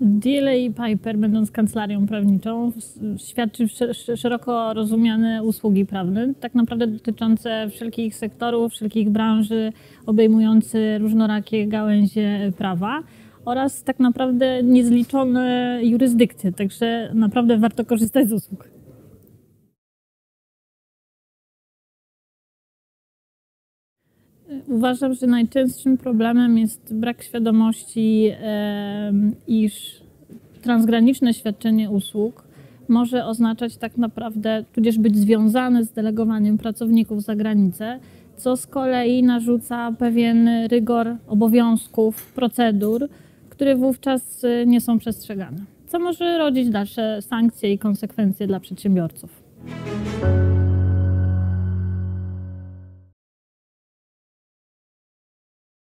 DLA Piper, będąc kancelarią prawniczą, świadczy szeroko rozumiane usługi prawne, tak naprawdę dotyczące wszelkich sektorów, wszelkich branży, obejmujące różnorakie gałęzie prawa oraz tak naprawdę niezliczone jurysdykcje, także naprawdę warto korzystać z usług. Uważam, że najczęstszym problemem jest brak świadomości, iż transgraniczne świadczenie usług może oznaczać tak naprawdę, tudzież być związane z delegowaniem pracowników za granicę, co z kolei narzuca pewien rygor obowiązków, procedur, które wówczas y, nie są przestrzegane, co może rodzić dalsze sankcje i konsekwencje dla przedsiębiorców.